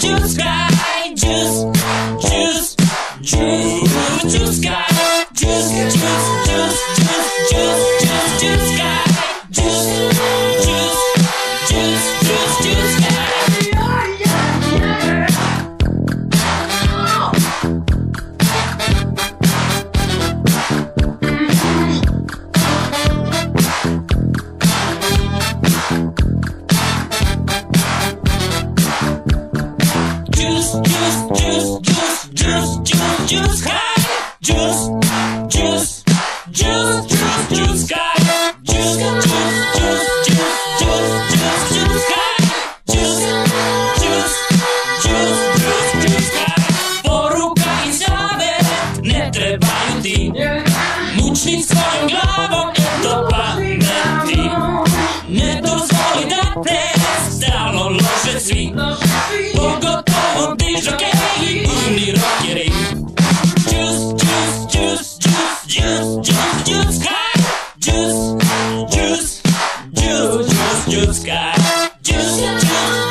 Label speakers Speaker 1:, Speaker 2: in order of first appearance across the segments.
Speaker 1: juice guy, juice, juice, juice, juice guy. juice, juice, juice, juice, juice, juice, juice guy. Juice, ne trebaju pa ti. Ne dozvoli te juice, juice, sky Juice, juice, juice, juice, juice, Juice, juice, juice, juice,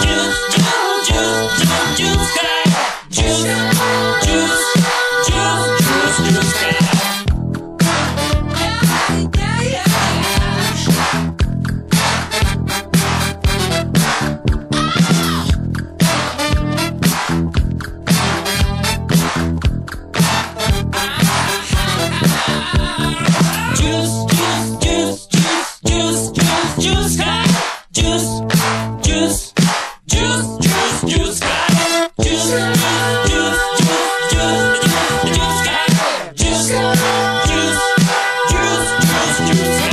Speaker 1: juice, juice, juice, Juice, Juice, juice, juice, juice, juice, sky. Juice, juice, juice, juice, juice, juice, sky. Juice, juice, juice, juice, juice, sky.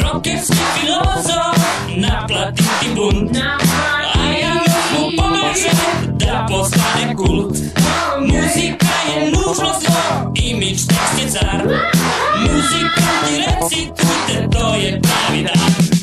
Speaker 1: Rockerský filozof naplatí ti bunt. A ja mu pomôžem, dá postane kult. Muzika je núžnosť, imič tak ste car. Muzikanti recitujte, to je pravý dar.